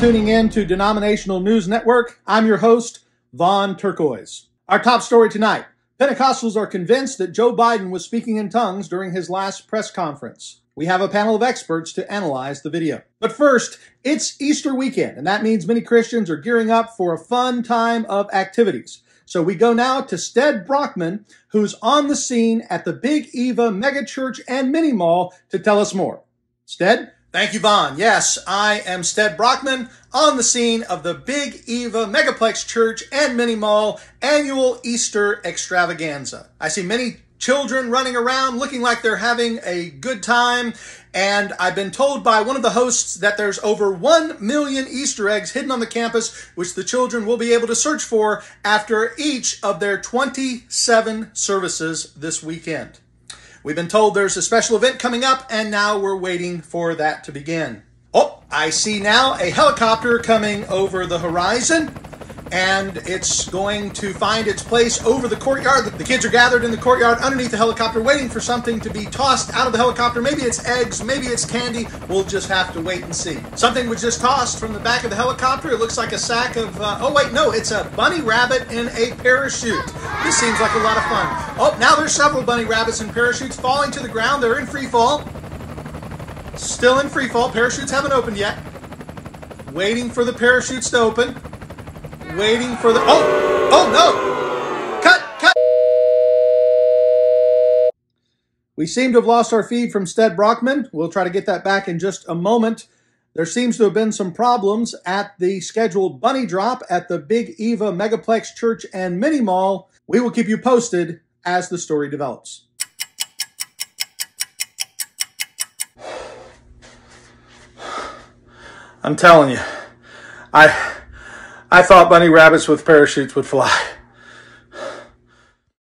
tuning in to Denominational News Network. I'm your host, Vaughn Turquoise. Our top story tonight Pentecostals are convinced that Joe Biden was speaking in tongues during his last press conference. We have a panel of experts to analyze the video. But first, it's Easter weekend, and that means many Christians are gearing up for a fun time of activities. So we go now to Stead Brockman, who's on the scene at the Big Eva Mega Church and Mini Mall to tell us more. Stead? Thank you, Vaughn. Yes, I am Stead Brockman on the scene of the Big Eva Megaplex Church and Mini Mall annual Easter extravaganza. I see many children running around looking like they're having a good time. And I've been told by one of the hosts that there's over 1 million Easter eggs hidden on the campus, which the children will be able to search for after each of their 27 services this weekend. We've been told there's a special event coming up, and now we're waiting for that to begin. Oh, I see now a helicopter coming over the horizon, and it's going to find its place over the courtyard. The kids are gathered in the courtyard underneath the helicopter, waiting for something to be tossed out of the helicopter. Maybe it's eggs, maybe it's candy. We'll just have to wait and see. Something was just tossed from the back of the helicopter. It looks like a sack of, uh, oh, wait, no, it's a bunny rabbit in a parachute. This seems like a lot of fun. Oh, now there's several bunny rabbits in parachutes falling to the ground. They're in free fall. Still in free fall. Parachutes haven't opened yet. Waiting for the parachutes to open. Waiting for the. Oh! Oh no! Cut! Cut! We seem to have lost our feed from Stead Brockman. We'll try to get that back in just a moment. There seems to have been some problems at the scheduled bunny drop at the Big Eva Megaplex Church and Mini Mall. We will keep you posted as the story develops. I'm telling you, I I thought bunny rabbits with parachutes would fly.